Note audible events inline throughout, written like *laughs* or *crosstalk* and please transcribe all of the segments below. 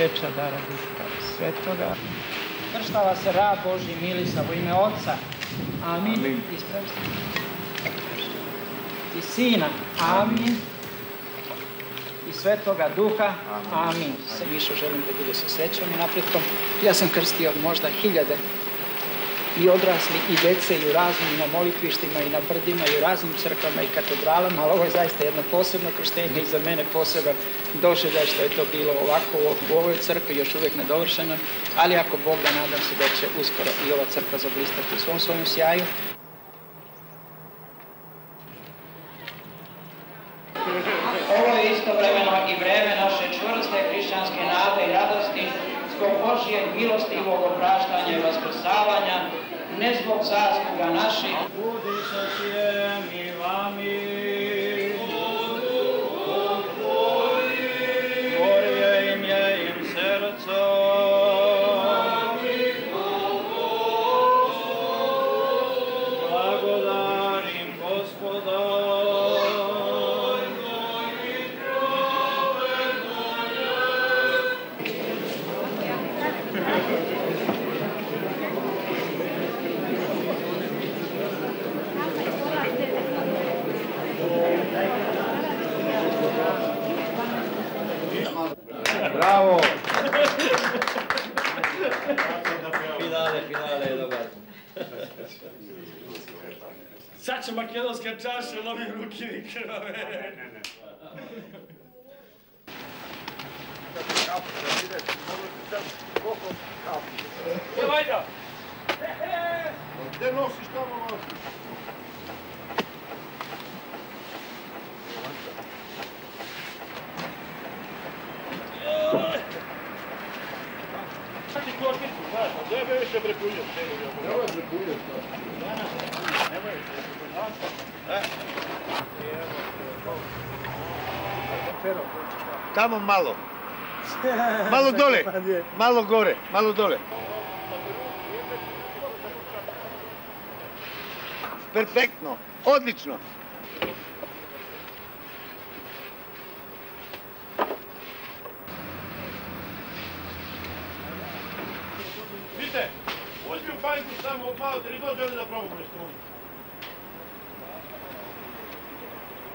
pečadara Duha Svetoga. Krštava se rab Boži Milisa u ime Otca. Amin. Amin. Ispravi. I Sina. Amin. I Svetoga Duha. Amin. Se više želim da bude sa svećom i napretkom. Ja sam krstio možda hiljade i odrasli i dece i u raznim na molitvištima i na brdima i u raznim crkvama i katedralama, ali ovo je zaista jedno posebno krštenje i za mene poseban doživljaj što je to bilo ovako u ovoj crkvi, još uvijek nedovršeno, ali ako Bog da nadam se da će uskoro i ova crkva zablistati u svom svojom sjaju. Ovo je istovremeno i vreme naše čvrste hrišćanske nade i radosti zbog Božije milostivog opraštanja i vaskrsavanja, ne zbog zasluga naših. Budi sa svijem i vami. Bravo! Finale, finale dobar. Sad će makedonska čaša lovi ruki ni Tamo malo. Malo dole. Malo gore. Malo dole. Perfektno. Odlično. Vidite, uzmi u paniku samo malo, li dođe ovdje da probamo nešto.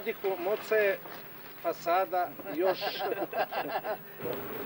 Vladiko, moca je fasada još... *laughs*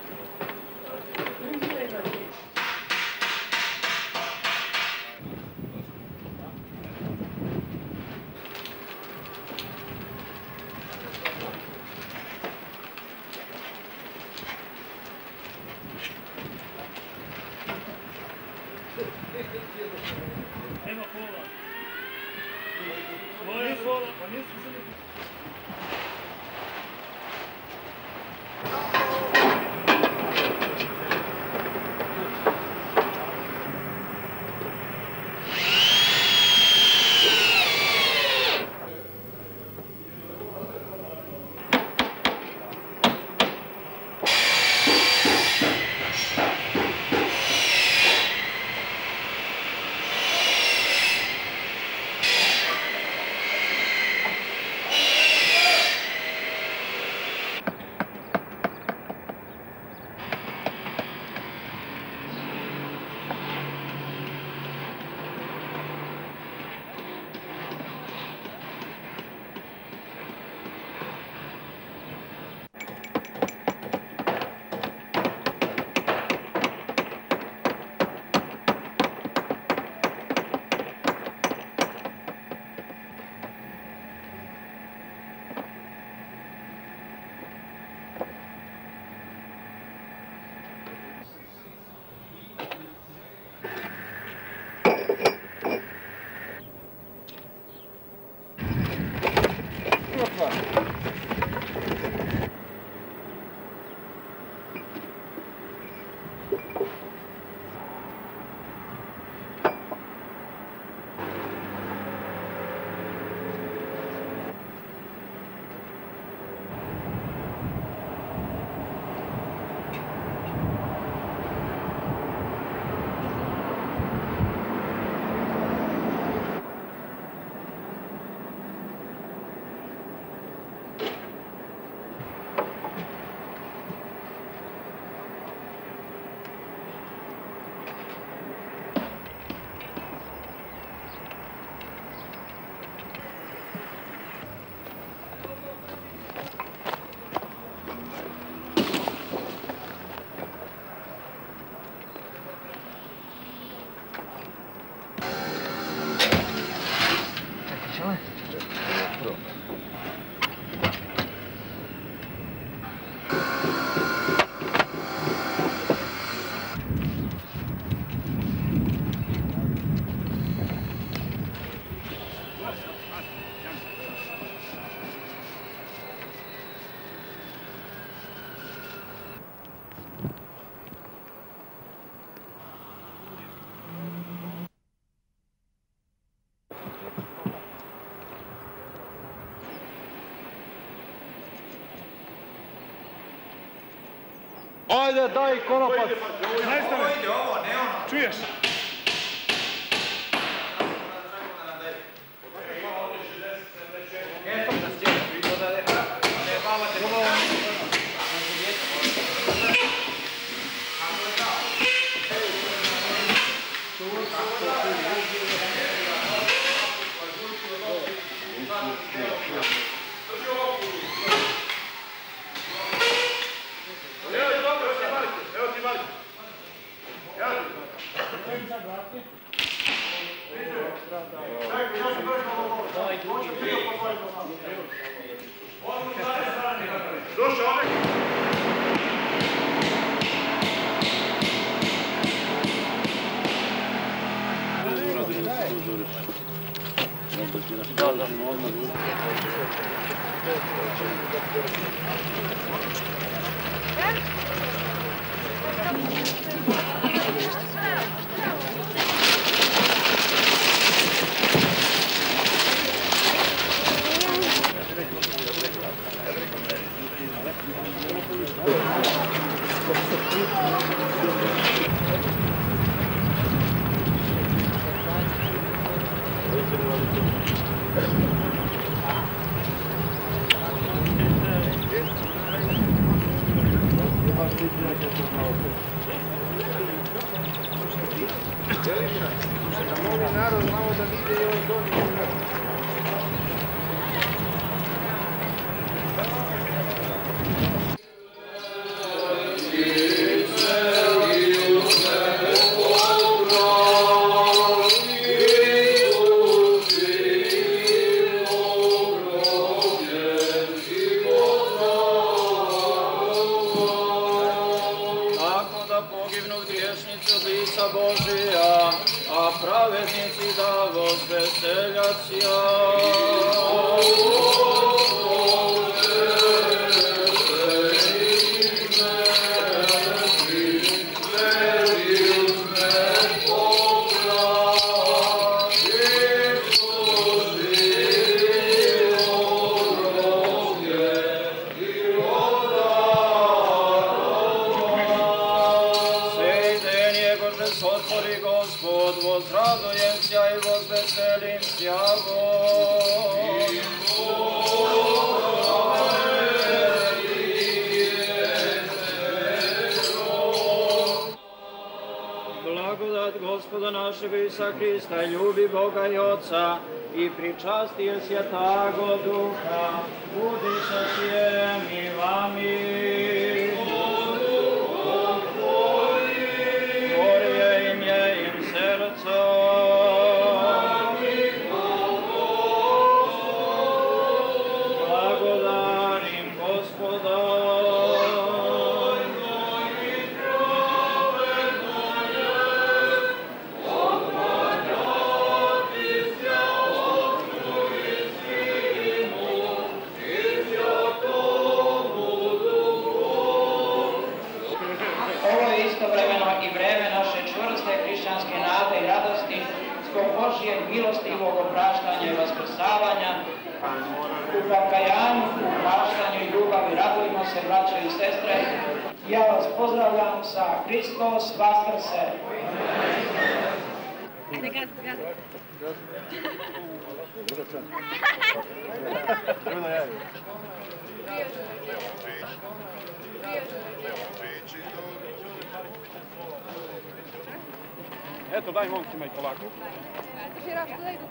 Ajde, daj konopac. Čuješ? Evo ti Došao しよう Gospoda našega Isa Hrista, ljubi Boga i Oca i pričastije Svjetago Duha, budi sa svijem i vami. Hrišćanske nade i radosti zbog Božije milostivog opraštanja i vaskrsavanja. U pokajanju, u praštanju i ljubavi radujmo se, braće i sestre. Ja vas pozdravljam sa Hristos Vaskrse. Ajde, gaz, gaz. Eto, daj momcima i polako. Drži raštu da idu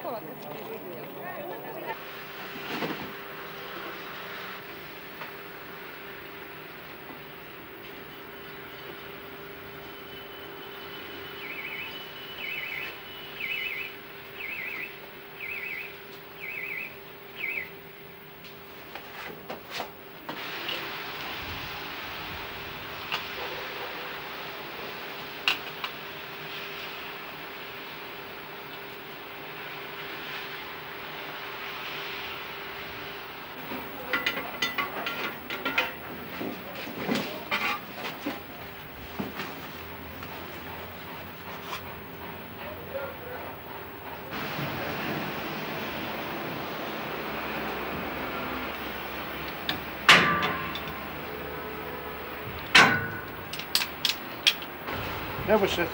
Ne boj se.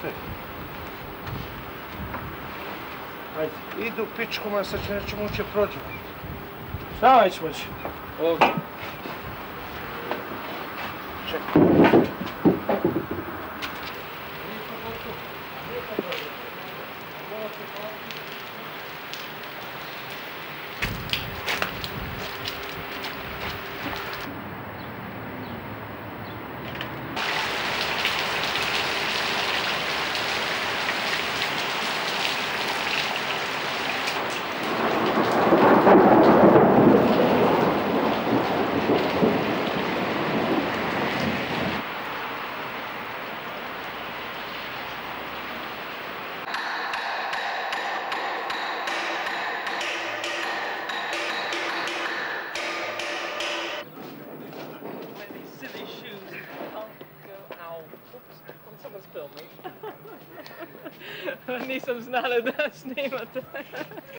Ajde, idu pičku, ma sad će nećemo uće prođemo. Šta već moći? Ovdje. Nisam znala da snimate.